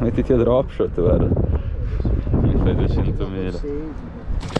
Mettiti a drop shot, guarda. Mi fai 200.000.